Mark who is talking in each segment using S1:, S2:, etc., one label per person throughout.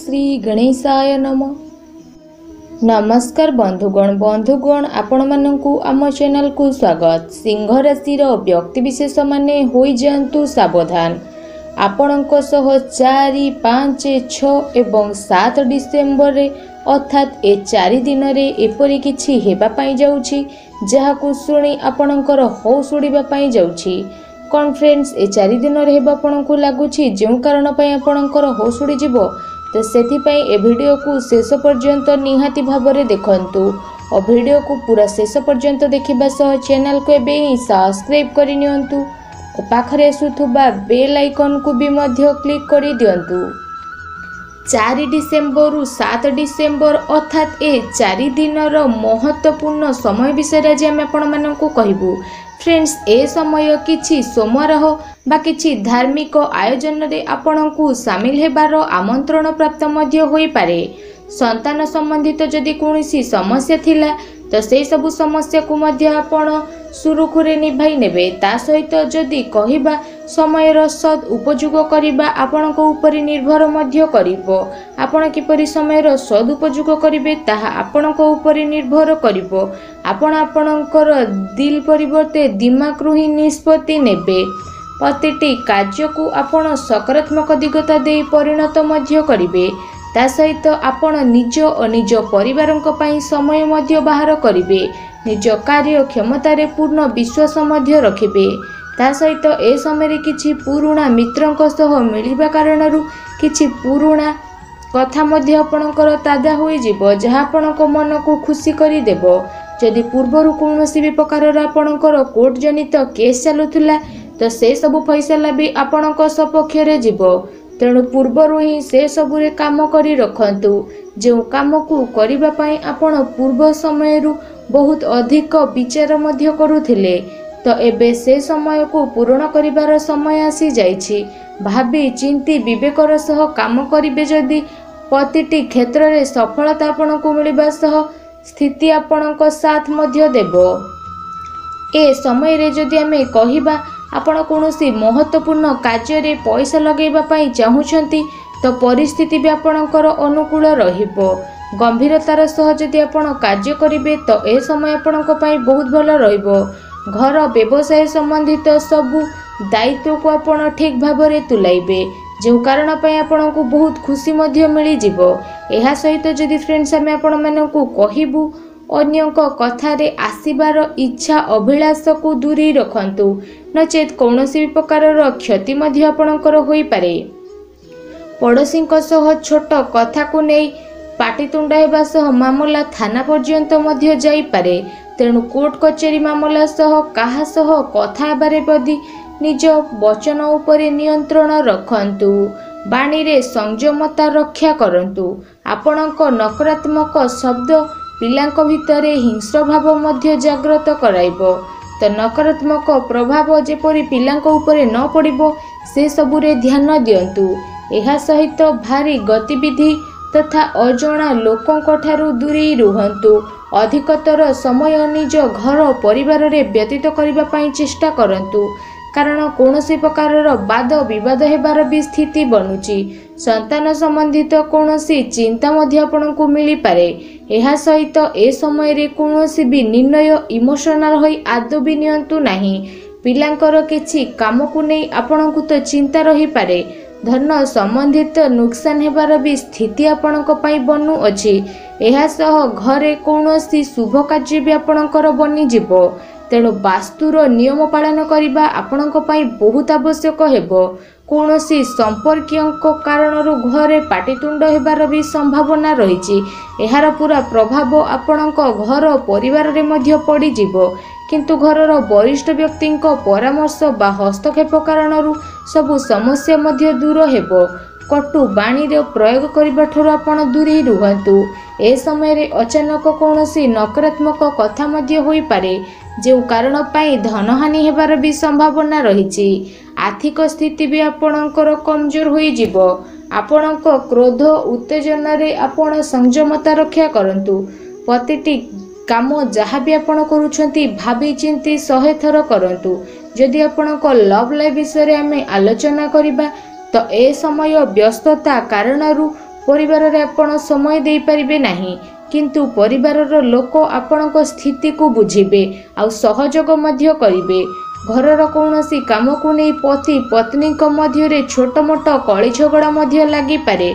S1: ଶ୍ରୀ ଗଣେଶାୟ ନମ ନମସ୍କାର ବନ୍ଧୁଗଣ ବନ୍ଧୁଗଣ ଆପଣମାନଙ୍କୁ ଆମ ଚ୍ୟାନେଲକୁ ସ୍ୱାଗତ। ସିଂହ ରାଶିର ବ୍ୟକ୍ତିବିଶେଷମାନେ ହୋଇଯାଆନ୍ତୁ ସାବଧାନ। ଆପଣଙ୍କ ସହ ଚାରି ପାଞ୍ଚ ଛଅ ଏବଂ ସାତ ଡିସେମ୍ବରରେ ଅର୍ଥାତ୍ ଏ ଚାରି ଦିନରେ ଏପରି କିଛି ହେବା ପାଇଁ ଯାଉଛି ଯାହାକୁ ଶୁଣି ଆପଣଙ୍କର ହଉସ ଉଡ଼ିବା ପାଇଁ ଯାଉଛି। କ'ଣ ଫ୍ରେଣ୍ଡସ୍ ଏ ଚାରି ଦିନରେ ହେବ ଆପଣଙ୍କୁ ଲାଗୁଛି ଯେଉଁ କାରଣ ପାଇଁ ଆପଣଙ୍କର ହଉସ ଉଡ଼ିଯିବ ତ ସେଥିପାଇଁ ଏ ଭିଡ଼ିଓକୁ ଶେଷ ପର୍ଯ୍ୟନ୍ତ ନିହାତି ଭାବରେ ଦେଖନ୍ତୁ। ଓ ଭିଡ଼ିଓକୁ ପୁରା ଶେଷ ପର୍ଯ୍ୟନ୍ତ ଦେଖିବା ସହ ଚ୍ୟାନେଲକୁ ଏବେ ହିଁ ସବସ୍କ୍ରାଇବ୍ କରିନିଅନ୍ତୁ ଓ ପାଖରେ ଆସୁଥିବା ବେଲ୍ ଆଇକନ୍କୁ ବି ମଧ୍ୟ କ୍ଲିକ୍ କରିଦିଅନ୍ତୁ ଚାରି ଡିସେମ୍ବରରୁ ସାତ ଡିସେମ୍ବର ଅର୍ଥାତ୍ ଏ ଚାରି ଦିନର ମହତ୍ତ୍ୱପୂର୍ଣ୍ଣ ସମୟ ବିଷୟରେ ଆଜି ଆମେ ଆପଣମାନଙ୍କୁ କହିବୁ। ଫ୍ରେଣ୍ଡସ୍ ଏ ସମୟ କିଛି ସମାରୋହ ବା କିଛି ଧାର୍ମିକ ଆୟୋଜନରେ ଆପଣଙ୍କୁ ସାମିଲ ହେବାର ଆମନ୍ତ୍ରଣ ପ୍ରାପ୍ତ ମଧ୍ୟ ହୋଇପାରେ। ସନ୍ତାନ ସମ୍ବନ୍ଧିତ ଯଦି କୌଣସି ସମସ୍ୟା ଥିଲା ତ ସେହି ସବୁ ସମସ୍ୟାକୁ ମଧ୍ୟ ଆପଣ ସୁରୁଖୁରୁରେ ନିଭାଇ ନେବେ। ତା ସହିତ ଯଦି କହିବା ସମୟର ସଦ୍ ଉପଯୋଗ କରିବା ଆପଣଙ୍କ ଉପରେ ନିର୍ଭର ମଧ୍ୟ କରିବ। ଆପଣ କିପରି ସମୟର ସଦ୍ କରିବେ ତାହା ଆପଣଙ୍କ ଉପରେ ନିର୍ଭର କରିବ। ଆପଣ ଆପଣଙ୍କର ଦିଲ୍ ପରିବର୍ତ୍ତେ ଦିମାଗରୁ ହିଁ ନିଷ୍ପତ୍ତି ନେବେ। ପ୍ରତିଟି କାର୍ଯ୍ୟକୁ ଆପଣ ସକାରାତ୍ମକ ଦିଗତା ଦେଇ ପରିଣତ ମଧ୍ୟ କରିବେ। ତା ସହିତ ଆପଣ ନିଜ ଓ ନିଜ ପରିବାରଙ୍କ ପାଇଁ ସମୟ ମଧ୍ୟ ବାହାର କରିବେ ନିଜ କାର୍ଯ୍ୟ କ୍ଷମତାରେ ପୂର୍ଣ୍ଣ ବିଶ୍ୱାସ ମଧ୍ୟ ରଖିବେ। ତା ସହିତ ଏ ସମୟରେ କିଛି ପୁରୁଣା ମିତ୍ରଙ୍କ ସହ ମିଳିବା କାରଣରୁ କିଛି ପୁରୁଣା କଥା ମଧ୍ୟ ଆପଣଙ୍କର ତାଜା ହୋଇଯିବ ଯାହା ଆପଣଙ୍କ ମନକୁ ଖୁସି କରିଦେବ। ଯଦି ପୂର୍ବରୁ କୌଣସି ବି ପ୍ରକାରର ଆପଣଙ୍କର କୋର୍ଟ ଜନିତ କେସ୍ ଚାଲୁଥିଲା ତ ସେସବୁ ଫଇସଲା ବି ଆପଣଙ୍କ ସପକ୍ଷରେ ଯିବ। ତେଣୁ ପୂର୍ବରୁ ହିଁ ସେ ସବୁରେ କାମ କରି ରଖନ୍ତୁ। ଯେଉଁ କାମକୁ କରିବା ପାଇଁ ଆପଣ ପୂର୍ବ ସମୟରୁ ବହୁତ ଅଧିକ ବିଚାର ମଧ୍ୟ କରୁଥିଲେ ତ ଏବେ ସେ ସମୟକୁ ପୂରଣ କରିବାର ସମୟ ଆସିଯାଇଛି। ଭାବି ଚିନ୍ତି ବିବେକର ସହ କାମ କରିବେ ଯଦି ପ୍ରତିଟି କ୍ଷେତ୍ରରେ ସଫଳତା ଆପଣଙ୍କୁ ମିଳିବା ସହ ସ୍ଥିତି ଆପଣଙ୍କ ସାଥ ମଧ୍ୟ ଦେବ। ଏ ସମୟରେ ଯଦି ଆମେ କହିବା ଆପଣ କୌଣସି ମହତ୍ତ୍ୱପୂର୍ଣ୍ଣ କାର୍ଯ୍ୟରେ ପଇସା ଲଗାଇବା ପାଇଁ ଚାହୁଁଛନ୍ତି ତ ପରିସ୍ଥିତି ବି ଆପଣଙ୍କର ଅନୁକୂଳ ରହିବ। ଗମ୍ଭୀରତାର ସହ ଯଦି ଆପଣ କାର୍ଯ୍ୟ କରିବେ ତ ଏ ସମୟ ଆପଣଙ୍କ ପାଇଁ ବହୁତ ଭଲ ରହିବ। ଘର ବ୍ୟବସାୟ ସମ୍ବନ୍ଧିତ ସବୁ ଦାୟିତ୍ୱକୁ ଆପଣ ଠିକ୍ ଭାବରେ ତୁଲାଇବେ। ଯେଉଁ କାରଣ ପାଇଁ ଆପଣଙ୍କୁ ବହୁତ ଖୁସି ମଧ୍ୟ ମିଳିଯିବ। ଏହା ସହିତ ଯଦି ଫ୍ରେଣ୍ଡସ୍ ଆମେ ଆପଣମାନଙ୍କୁ କହିବୁ ଅନ୍ୟଙ୍କ କଥାରେ ଆସିବାର ଇଚ୍ଛା ଅଭିଳାଷକୁ ଦୂରେଇ ରଖନ୍ତୁ। ନଚେତ୍ କୌଣସି ବି ପ୍ରକାରର କ୍ଷତି ମଧ୍ୟ ଆପଣଙ୍କର ହୋଇପାରେ। ପଡ଼ୋଶୀଙ୍କ ସହ ଛୋଟ କଥାକୁ ନେଇ ପାଟିତୁଣ୍ଡ ହେବା ସହ ମାମଲା ଥାନା ପର୍ଯ୍ୟନ୍ତ ମଧ୍ୟ ଯାଇପାରେ। ତେଣୁ କୋର୍ଟ କଚେରୀ ମାମଲା ସହ କାହା ସହ କଥା ହେବାରେ ମଧ୍ୟ ନିଜ ବଚନ ଉପରେ ନିୟନ୍ତ୍ରଣ ରଖନ୍ତୁ। ବାଣୀରେ ସଂଯମତା ରକ୍ଷା କରନ୍ତୁ। ଆପଣଙ୍କ ନକାରାତ୍ମକ ଶବ୍ଦ ପିଲାଙ୍କ ଭିତରେ ହିଂସ୍ର ଭାବ ମଧ୍ୟ ଜାଗ୍ରତ କରାଇବ। ତ ନକାରାତ୍ମକ ପ୍ରଭାବ ଯେପରି ପିଲାଙ୍କ ଉପରେ ନ ପଡ଼ିବ ସେସବୁରେ ଧ୍ୟାନ ଦିଅନ୍ତୁ। ଏହା ସହିତ ଭାରି ଗତିବିଧି ତଥା ଅଜଣା ଲୋକଙ୍କ ଠାରୁ ଦୂରେଇ ରୁହନ୍ତୁ। ଅଧିକତର ସମୟ ନିଜ ଘର ପରିବାରରେ ବ୍ୟତୀତ କରିବା ପାଇଁ ଚେଷ୍ଟା କରନ୍ତୁ। କାରଣ କୌଣସି ପ୍ରକାରର ବାଦ ବିବାଦ ହେବାର ବି ସ୍ଥିତି ବନୁଛି। ସନ୍ତାନ ସମ୍ବନ୍ଧିତ କୌଣସି ଚିନ୍ତା ମଧ୍ୟ ଆପଣଙ୍କୁ ମିଳିପାରେ। ଏହା ସହିତ ଏ ସମୟରେ କୌଣସି ବି ନିର୍ଣ୍ଣୟ ଇମୋସନାଲ ହୋଇ ଆଦୌ ବି ନିଅନ୍ତୁ ନାହିଁ। ପିଲାଙ୍କର କିଛି କାମକୁ ନେଇ ଆପଣଙ୍କୁ ତ ଚିନ୍ତା ରହିପାରେ। ଧନ ସମ୍ବନ୍ଧିତ ନୁକସାନ ହେବାର ବି ସ୍ଥିତି ଆପଣଙ୍କ ପାଇଁ ବନୁଅଛି ଏହା ସହ ଘରେ କୌଣସି ଶୁଭ କାର୍ଯ୍ୟ ବି ଆପଣଙ୍କର ବନିଯିବ। ତେଣୁ ବାସ୍ତୁର ନିୟମ ପାଳନ କରିବା ଆପଣଙ୍କ ପାଇଁ ବହୁତ ଆବଶ୍ୟକ ହେବ। କୌଣସି ସମ୍ପର୍କୀୟଙ୍କ କାରଣରୁ ଘରେ ପାଟିତୁଣ୍ଡ ହେବାର ବି ସମ୍ଭାବନା ରହିଛି। ଏହାର ପୁରା ପ୍ରଭାବ ଆପଣଙ୍କ ଘର ପରିବାରରେ ମଧ୍ୟ ପଡ଼ିଯିବ। କିନ୍ତୁ ଘରର ବରିଷ୍ଠ ବ୍ୟକ୍ତିଙ୍କ ପରାମର୍ଶ ବା ହସ୍ତକ୍ଷେପ କାରଣରୁ ସବୁ ସମସ୍ୟା ମଧ୍ୟ ଦୂର ହେବ। କଟୁ ବାଣୀର ପ୍ରୟୋଗ କରିବା ଠାରୁ ଆପଣ ଦୂରେଇ ରୁହନ୍ତୁ। ଏ ସମୟରେ ଅଚାନକ କୌଣସି ନକାରାତ୍ମକ କଥା ମଧ୍ୟ ହୋଇପାରେ। ଯେଉଁ କାରଣ ପାଇଁ ଧନହାନି ହେବାର ବି ସମ୍ଭାବନା ରହିଛି। ଆର୍ଥିକ ସ୍ଥିତି ବି ଆପଣଙ୍କର କମଜୋର ହୋଇଯିବ। ଆପଣଙ୍କ କ୍ରୋଧ ଉତ୍ତେଜନାରେ ଆପଣ ସଂଯମତା ରକ୍ଷା କରନ୍ତୁ। ପ୍ରତିଟି କାମ ଯାହା ବି ଆପଣ କରୁଛନ୍ତି ଭାବି ଚିନ୍ତି ଶହେ ଥର କରନ୍ତୁ। ଯଦି ଆପଣଙ୍କ ଲଭ୍ ଲାଇଫ୍ ବିଷୟରେ ଆମେ ଆଲୋଚନା କରିବା ତ ଏ ସମୟ ବ୍ୟସ୍ତତା କାରଣରୁ ପରିବାରରେ ଆପଣ ସମୟ ଦେଇପାରିବେ ନାହିଁ। କିନ୍ତୁ ପରିବାରର ଲୋକ ଆପଣଙ୍କ ସ୍ଥିତିକୁ ବୁଝିବେ ଆଉ ସହଯୋଗ ମଧ୍ୟ କରିବେ। ଘରର କୌଣସି କାମକୁ ନେଇ ପତି ପତ୍ନୀଙ୍କ ମଧ୍ୟରେ ଛୋଟ ମୋଟ କଳି ଝଗଡ଼ା ମଧ୍ୟ ଲାଗିପାରେ।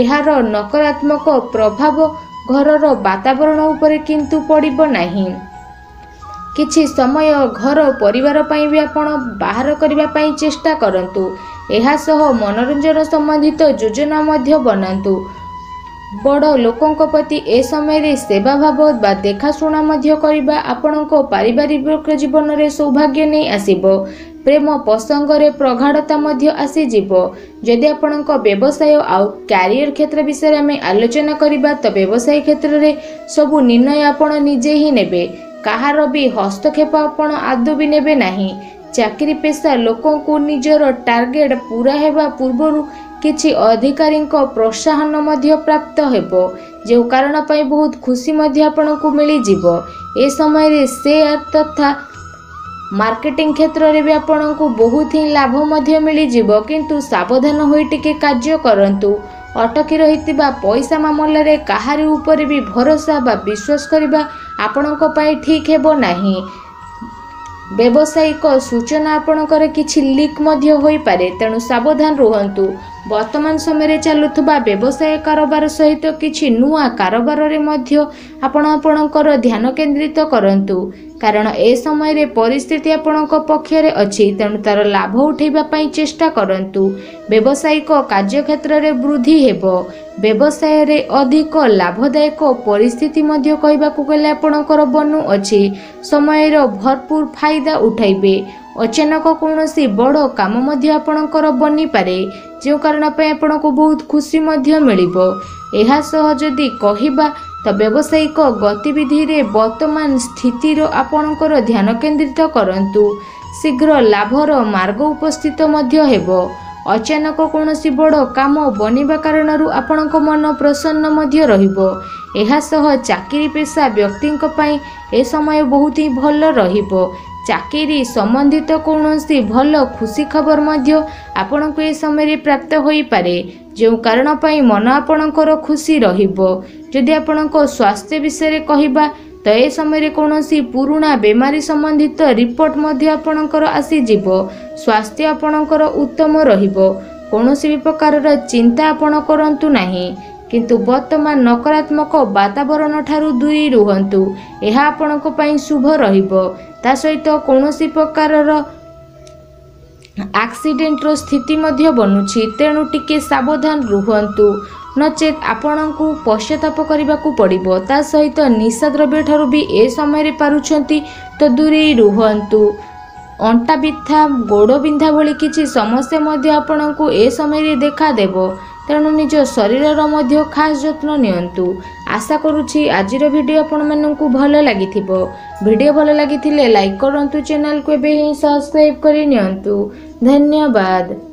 S1: ଏହାର ନକାରାତ୍ମକ ପ୍ରଭାବ ଘରର ବାତାବରଣ ଉପରେ କିନ୍ତୁ ପଡ଼ିବ ନାହିଁ। କିଛି ସମୟ ଘର ପରିବାର ପାଇଁ ବି ଆପଣ ବାହାର କରିବା ପାଇଁ ଚେଷ୍ଟା କରନ୍ତୁ। ଏହା ସହ ମନୋରଞ୍ଜନ ସମ୍ବନ୍ଧିତ ଯୋଜନା ମଧ୍ୟ ବନାନ୍ତୁ। ବଡ଼ ଲୋକଙ୍କ ପ୍ରତି ଏ ସମୟରେ ସେବା ଭାବ ବା ଦେଖାଶୁଣା ମଧ୍ୟ କରିବା ଆପଣଙ୍କ ପାରିବାରିକ ଜୀବନରେ ସୌଭାଗ୍ୟ ନେଇ ଆସିବ। ପ୍ରେମ ପ୍ରସଙ୍ଗରେ ପ୍ରଗାଢ଼ତା ମଧ୍ୟ ଆସିଯିବ। ଯଦି ଆପଣଙ୍କ ବ୍ୟବସାୟ ଆଉ କ୍ୟାରିୟର କ୍ଷେତ୍ର ବିଷୟରେ ଆମେ ଆଲୋଚନା କରିବା ତ ବ୍ୟବସାୟ କ୍ଷେତ୍ରରେ ସବୁ ନିର୍ଣ୍ଣୟ ଆପଣ ନିଜେ ହିଁ ନେବେ। କାହାର ବି ହସ୍ତକ୍ଷେପ ଆପଣ ଆଦୌ ବି ନେବେ ନାହିଁ। ଚାକିରି ପେଶା ଲୋକଙ୍କୁ ନିଜର ଟାର୍ଗେଟ ପୁରା ହେବା ପୂର୍ବରୁ କିଛି ଅଧିକାରୀଙ୍କ ପ୍ରୋତ୍ସାହନ ମଧ୍ୟ ପ୍ରାପ୍ତ ହେବ। ଯେଉଁ କାରଣ ପାଇଁ ବହୁତ ଖୁସି ମଧ୍ୟ ଆପଣଙ୍କୁ ମିଳିଯିବ। ଏ ସମୟରେ ସେୟାର ତଥା ମାର୍କେଟିଂ କ୍ଷେତ୍ରରେ ବି ଆପଣଙ୍କୁ ବହୁତ ହିଁ ଲାଭ ମଧ୍ୟ ମିଳିଯିବ। କିନ୍ତୁ ସାବଧାନ ହୋଇ ଟିକେ କାର୍ଯ୍ୟ କରନ୍ତୁ। ଅଟକି ରହିଥିବା ପଇସା ମାମଲାରେ କାହାରି ଉପରେ ବି ଭରସା ବା ବିଶ୍ୱାସ କରିବା ଆପଣଙ୍କ ପାଇଁ ଠିକ୍ ହେବ ନାହିଁ। ବ୍ୟବସାୟିକ ସୂଚନା ଆପଣଙ୍କର କିଛି ଲିକ୍ ମଧ୍ୟ ହୋଇପାରେ ତେଣୁ ସାବଧାନ ରୁହନ୍ତୁ। ବର୍ତ୍ତମାନ ସମୟରେ ଚାଲୁଥିବା ବ୍ୟବସାୟ କାରବାର ସହିତ କିଛି ନୂଆ କାରବାରରେ ମଧ୍ୟ ଆପଣ ଆପଣଙ୍କର ଧ୍ୟାନ କେନ୍ଦ୍ରିତ କରନ୍ତୁ। କାରଣ ଏ ସମୟରେ ପରିସ୍ଥିତି ଆପଣଙ୍କ ପକ୍ଷରେ ଅଛି ତେଣୁ ତା'ର ଲାଭ ଉଠାଇବା ପାଇଁ ଚେଷ୍ଟା କରନ୍ତୁ। ବ୍ୟବସାୟିକ କାର୍ଯ୍ୟକ୍ଷେତ୍ରରେ ବୃଦ୍ଧି ହେବ। ବ୍ୟବସାୟରେ ଅଧିକ ଲାଭଦାୟକ ପରିସ୍ଥିତି ମଧ୍ୟ କହିବାକୁ ଗଲେ ଆପଣଙ୍କର ବନୁଅଛି ସମୟର ଭରପୁର ଫାଇଦା ଉଠାଇବେ। ଅଚାନକ କୌଣସି ବଡ଼ କାମ ମଧ୍ୟ ଆପଣଙ୍କର ବନିପାରେ ଯେଉଁ କାରଣ ପାଇଁ ଆପଣଙ୍କୁ ବହୁତ ଖୁସି ମଧ୍ୟ ମିଳିବ। ଏହା ସହ ଯଦି କହିବା ତ ବ୍ୟବସାୟିକ ଗତିବିଧିରେ ବର୍ତ୍ତମାନ ସ୍ଥିତିର ଆପଣଙ୍କର ଧ୍ୟାନ କେନ୍ଦ୍ରିତ କରନ୍ତୁ। ଶୀଘ୍ର ଲାଭର ମାର୍ଗ ଉପସ୍ଥିତ ମଧ୍ୟ ହେବ। ଅଚାନକ କୌଣସି ବଡ଼ କାମ ବନିବା କାରଣରୁ ଆପଣଙ୍କ ମନ ପ୍ରସନ୍ନ ମଧ୍ୟ ରହିବ। ଏହା ସହ ଚାକିରି ପେଶା ବ୍ୟକ୍ତିଙ୍କ ପାଇଁ ଏ ସମୟ ବହୁତ ହିଁ ଭଲ ରହିବ। ଚାକିରି ସମ୍ବନ୍ଧିତ କୌଣସି ଭଲ ଖୁସି ଖବର ମଧ୍ୟ ଆପଣଙ୍କୁ ଏ ସମୟରେ ପ୍ରାପ୍ତ ହୋଇପାରେ। ଯେଉଁ କାରଣ ପାଇଁ ମନ ଆପଣଙ୍କର ଖୁସି ରହିବ। ଯଦି ଆପଣଙ୍କ ସ୍ୱାସ୍ଥ୍ୟ ବିଷୟରେ କହିବା ଏ ସମୟରେ କୌଣସି ପୁରୁଣା ବେମାରୀ ସମ୍ବନ୍ଧିତ ରିପୋର୍ଟ ମଧ୍ୟ ଆପଣଙ୍କର ଆସିଯିବ। ସ୍ୱାସ୍ଥ୍ୟ ଆପଣଙ୍କର ଉତ୍ତମ ରହିବ। କୌଣସି ବି ପ୍ରକାରର ଚିନ୍ତା ଆପଣ କରନ୍ତୁ ନାହିଁ। କିନ୍ତୁ ବର୍ତ୍ତମାନ ନକାରାତ୍ମକ ବାତାବରଣ ଠାରୁ ଦୂରେଇ ରୁହନ୍ତୁ। ଏହା ଆପଣଙ୍କ ପାଇଁ ଶୁଭ ରହିବ। ତା ସହିତ କୌଣସି ପ୍ରକାରର ଆକ୍ସିଡେଣ୍ଟର ସ୍ଥିତି ମଧ୍ୟ ବନୁଛି। ତେଣୁ ଟିକେ ସାବଧାନ ରୁହନ୍ତୁ। ନଚେତ୍ ଆପଣଙ୍କୁ ପଶ୍ଚାତାପ କରିବାକୁ ପଡ଼ିବ। ତା ସହିତ ନିଶାଦ୍ରବ୍ୟ ଠାରୁ ବି ଏ ସମୟରେ ପାରୁଛନ୍ତି ତ ଦୂରେଇ ରୁହନ୍ତୁ। ଅଣ୍ଟା ବିନ୍ଧା ଗୋଡ଼ ବିନ୍ଧା ଭଳି କିଛି ସମସ୍ୟା ମଧ୍ୟ ଆପଣଙ୍କୁ ଏ ସମୟରେ ଦେଖାଦେବ। ତେଣୁ ନିଜ ଶରୀରର ମଧ୍ୟ ଖାସ୍ ଯତ୍ନ ନିଅନ୍ତୁ। ଆଶା କରୁଛି ଆଜିର ଭିଡ଼ିଓ ଆପଣମାନଙ୍କୁ ଭଲ ଲାଗିଥିବ। ଭିଡ଼ିଓ ଭଲ ଲାଗିଥିଲେ ଲାଇକ୍ କରନ୍ତୁ ଚ୍ୟାନେଲକୁ ଏବେ ହିଁ ସବସ୍କ୍ରାଇବ୍ କରି ନିଅନ୍ତୁ। ଧନ୍ୟବାଦ।